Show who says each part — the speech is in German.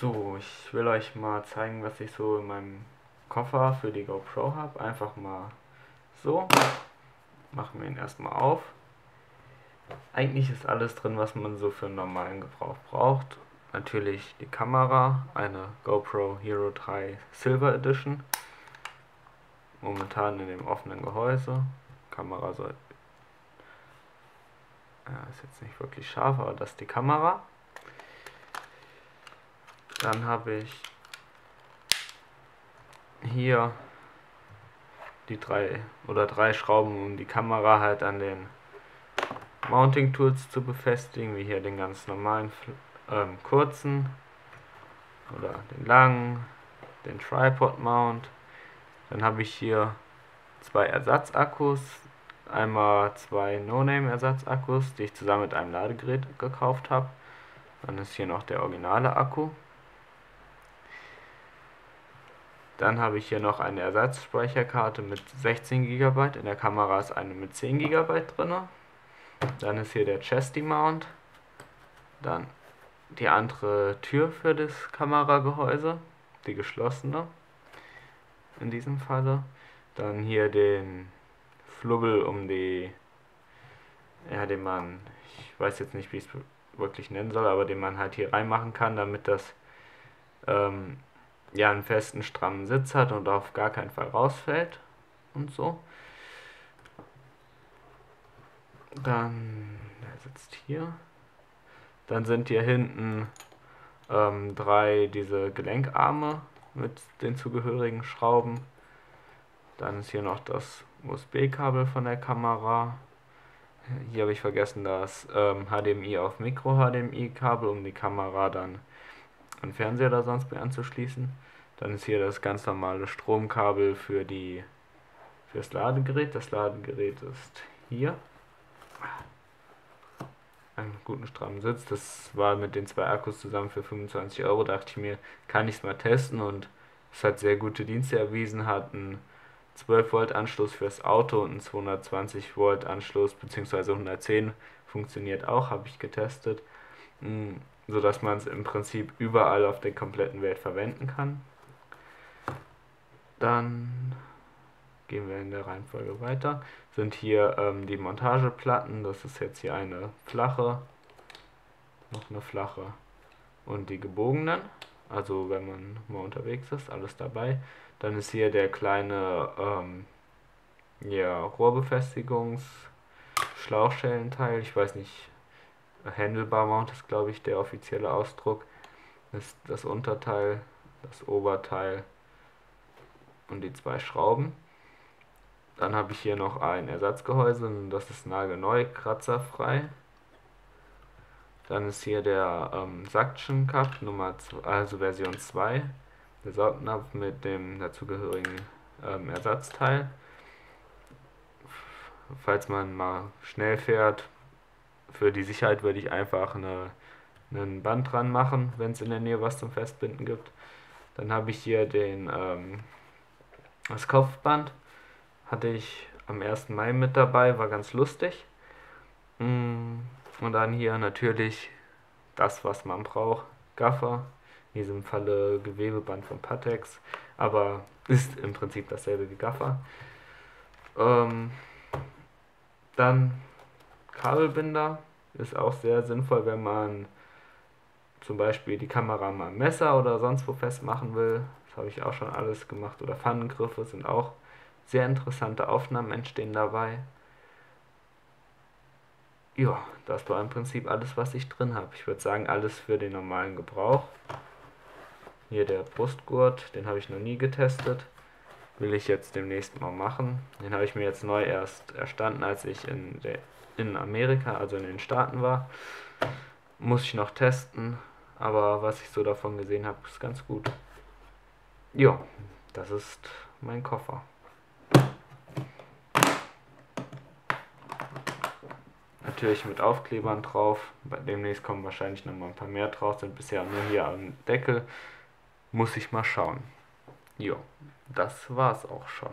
Speaker 1: So, ich will euch mal zeigen, was ich so in meinem Koffer für die GoPro habe. Einfach mal so. Machen wir ihn erstmal auf. Eigentlich ist alles drin, was man so für einen normalen Gebrauch braucht. Natürlich die Kamera, eine GoPro Hero 3 Silver Edition. Momentan in dem offenen Gehäuse. Kamera soll. Ja, ist jetzt nicht wirklich scharf, aber das ist die Kamera. Dann habe ich hier die drei oder drei Schrauben, um die Kamera halt an den Mounting Tools zu befestigen, wie hier den ganz normalen ähm, kurzen oder den langen, den Tripod Mount. Dann habe ich hier zwei Ersatzakkus, einmal zwei No-Name Ersatzakkus, die ich zusammen mit einem Ladegerät gekauft habe. Dann ist hier noch der originale Akku. Dann habe ich hier noch eine Ersatzspeicherkarte mit 16 GB. In der Kamera ist eine mit 10 GB drin. Dann ist hier der Chesty Mount. Dann die andere Tür für das Kameragehäuse, die geschlossene in diesem Falle. Dann hier den Flubbel um die, ja, den man, ich weiß jetzt nicht, wie ich es wirklich nennen soll, aber den man halt hier reinmachen kann, damit das ähm, ja einen festen, strammen Sitz hat und auf gar keinen Fall rausfällt und so. Dann, der sitzt hier. Dann sind hier hinten ähm, drei diese Gelenkarme mit den zugehörigen Schrauben. Dann ist hier noch das USB-Kabel von der Kamera. Hier habe ich vergessen das ähm, HDMI auf Micro-HDMI-Kabel, um die Kamera dann an Fernseher oder sonst mehr anzuschließen. Dann ist hier das ganz normale Stromkabel für die fürs Ladegerät. Das Ladegerät ist hier. Einen guten strammen Sitz. Das war mit den zwei Akkus zusammen für 25 Euro. Da dachte ich mir, kann ich es mal testen und es hat sehr gute Dienste erwiesen. Hat einen 12 Volt Anschluss fürs Auto und einen 220 Volt Anschluss bzw. 110 funktioniert auch, habe ich getestet. Hm, so dass man es im Prinzip überall auf der kompletten Welt verwenden kann. Dann gehen wir in der Reihenfolge weiter. Sind hier ähm, die Montageplatten. Das ist jetzt hier eine flache, noch eine flache und die gebogenen. Also wenn man mal unterwegs ist, alles dabei. Dann ist hier der kleine ähm, ja, Rohrbefestigungs Schlauchschellenteil. Ich weiß nicht, Handlebar Mount ist glaube ich der offizielle Ausdruck. Ist das Unterteil, das Oberteil und die zwei Schrauben. Dann habe ich hier noch ein Ersatzgehäuse und das ist nagelneu, kratzerfrei. Dann ist hier der ähm, Suction Cup Nummer also Version 2, der Saugnapf mit dem dazugehörigen ähm, Ersatzteil. Falls man mal schnell fährt, für die Sicherheit würde ich einfach eine, einen Band dran machen, wenn es in der Nähe was zum Festbinden gibt. Dann habe ich hier den ähm, das Kopfband hatte ich am 1. Mai mit dabei, war ganz lustig. Mm, und dann hier natürlich das, was man braucht. Gaffer, in diesem Falle Gewebeband von Patex, aber ist im Prinzip dasselbe wie Gaffer. Ähm, dann Kabelbinder ist auch sehr sinnvoll, wenn man zum Beispiel die Kamera mal Messer oder sonst wo festmachen will habe ich auch schon alles gemacht. Oder Pfannengriffe sind auch sehr interessante Aufnahmen entstehen dabei. Ja, das war im Prinzip alles, was ich drin habe. Ich würde sagen, alles für den normalen Gebrauch. Hier der Brustgurt, den habe ich noch nie getestet. Will ich jetzt demnächst mal machen. Den habe ich mir jetzt neu erst erstanden, als ich in, der, in Amerika, also in den Staaten war. Muss ich noch testen, aber was ich so davon gesehen habe, ist ganz gut. Ja, das ist mein Koffer. Natürlich mit Aufklebern drauf. Demnächst kommen wahrscheinlich noch mal ein paar mehr drauf. Sind bisher nur hier am Deckel. Muss ich mal schauen. Jo, das war's auch schon.